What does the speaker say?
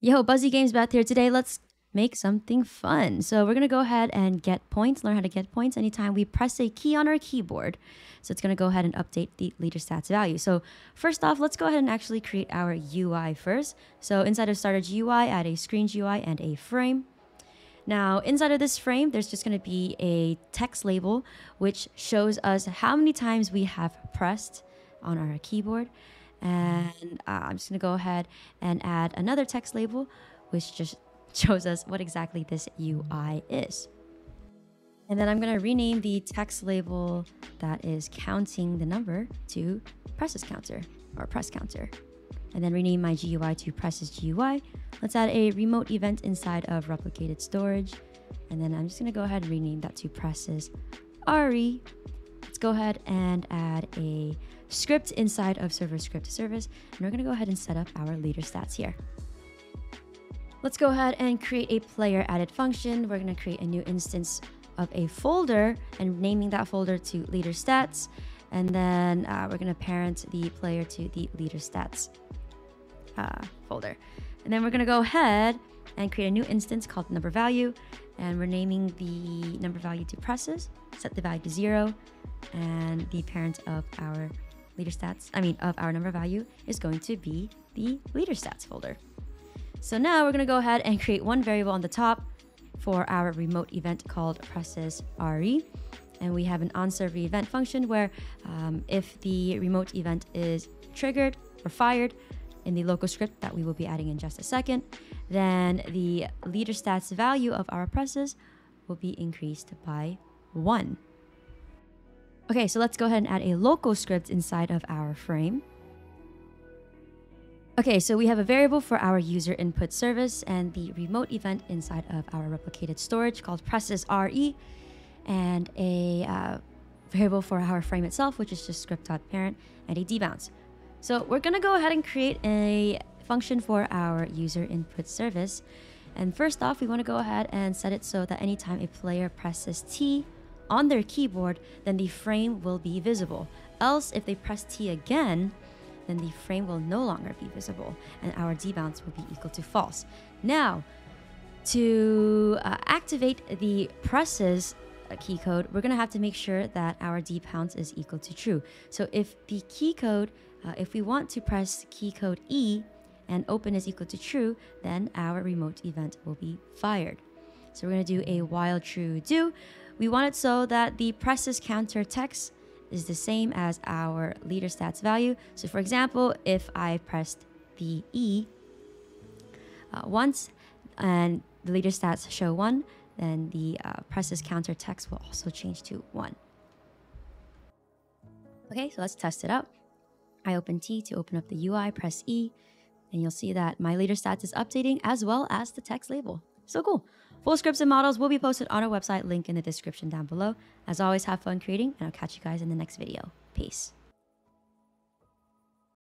Yo, Buzzy Games Beth here. Today, let's make something fun. So we're going to go ahead and get points, learn how to get points anytime we press a key on our keyboard. So it's going to go ahead and update the leader stats value. So first off, let's go ahead and actually create our UI first. So inside of Starter GUI, add a screen GUI and a frame. Now, inside of this frame, there's just going to be a text label, which shows us how many times we have pressed on our keyboard. And uh, I'm just to go ahead and add another text label, which just shows us what exactly this UI is. And then I'm to rename the text label that is counting the number to presses counter or press counter. And then rename my GUI to presses GUI. Let's add a remote event inside of replicated storage. And then I'm just to go ahead and rename that to presses RE. Let's go ahead and add a script inside of server script service. And we're going to go ahead and set up our leader stats here. Let's go ahead and create a player added function. We're going to create a new instance of a folder and naming that folder to leader stats. And then uh, we're going to parent the player to the leader stats uh, folder. And then we're going to go ahead and create a new instance called number value. And we're naming the number value to presses, set the value to zero, and the parent of our leader stats, I mean, of our number value is going to be the leader stats folder. So now we're going to go ahead and create one variable on the top for our remote event called presses RE. And we have an onServer event function where um, if the remote event is triggered or fired in the local script that we will be adding in just a second, then the leader stats value of our presses will be increased by one. Okay, so let's go ahead and add a local script inside of our frame. Okay, so we have a variable for our user input service and the remote event inside of our replicated storage called presses RE and a uh, variable for our frame itself, which is just script.parent and a debounce. So we're gonna go ahead and create a function for our user input service. And first off, we wanna go ahead and set it so that anytime a player presses T on their keyboard, then the frame will be visible. Else, if they press T again, then the frame will no longer be visible and our debounce will be equal to false. Now, to uh, activate the presses uh, key code, we're going to have to make sure that our debounce is equal to true. So if the key code, uh, if we want to press key code E and open is equal to true, then our remote event will be fired. So we're going to do a while true do. We want it so that the presses counter text is the same as our leader stats value. So for example, if I pressed the E uh, once and the leader stats show 1, then the uh, presses counter text will also change to 1. Okay, so let's test it out. I open T to open up the UI, press E, and you'll see that my leader stats is updating as well as the text label. So cool. Full scripts and models will be posted on our website, link in the description down below. As always, have fun creating, and I'll catch you guys in the next video. Peace.